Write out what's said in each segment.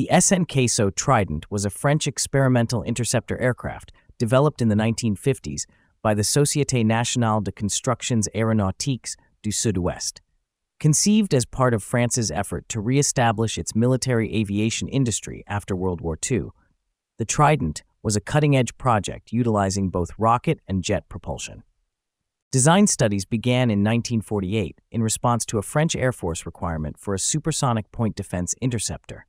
The SNCASO Trident was a French experimental interceptor aircraft developed in the 1950s by the Société Nationale de Constructions Aéronautiques du Sud-Ouest. Conceived as part of France's effort to re-establish its military aviation industry after World War II, the Trident was a cutting-edge project utilizing both rocket and jet propulsion. Design studies began in 1948 in response to a French Air Force requirement for a supersonic point defense interceptor.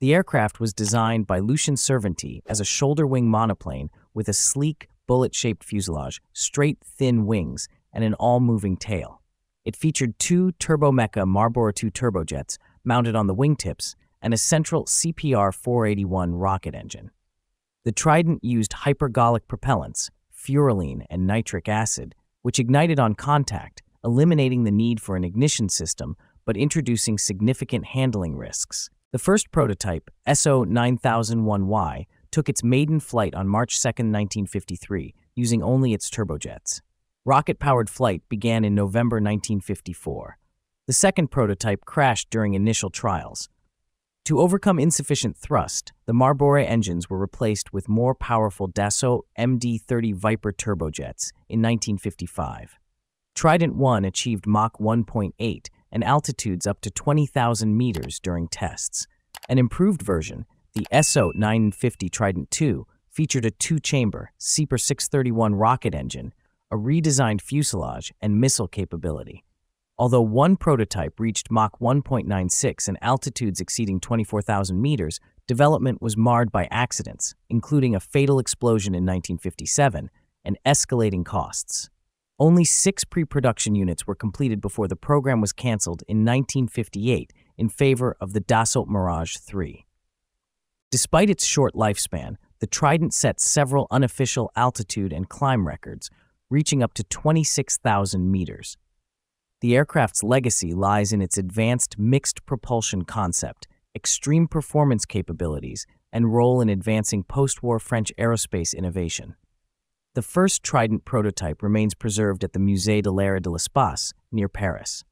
The aircraft was designed by Lucien Serventi as a shoulder-wing monoplane with a sleek, bullet-shaped fuselage, straight, thin wings, and an all-moving tail. It featured two Turbomeca Marboré II turbojets mounted on the wingtips and a central SEPR-481 rocket engine. The Trident used hypergolic propellants, furaline and nitric acid, which ignited on contact, eliminating the need for an ignition system but introducing significant handling risks. The first prototype, SO9001Y, took its maiden flight on March 2, 1953, using only its turbojets. Rocket-powered flight began in November 1954. The second prototype crashed during initial trials. To overcome insufficient thrust, the Marboré engines were replaced with more powerful Dassault MD-30 Viper turbojets in 1955. Trident 1 achieved Mach 1.8 and altitudes up to 20,000 meters during tests. An improved version, the SO 950 Trident II, featured a two-chamber SEPR 631 rocket engine, a redesigned fuselage, and missile capability. Although one prototype reached Mach 1.96 and altitudes exceeding 24,000 meters, development was marred by accidents, including a fatal explosion in 1957 and escalating costs. Only six pre-production units were completed before the program was canceled in 1958 in favor of the Dassault Mirage 3. Despite its short lifespan, the Trident set several unofficial altitude and climb records, reaching up to 26,000 meters. The aircraft's legacy lies in its advanced mixed propulsion concept, extreme performance capabilities, and role in advancing post-war French aerospace innovation. The first Trident prototype remains preserved at the Musée de l'Air et de l'Espace near Paris.